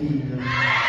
thi thôi uh,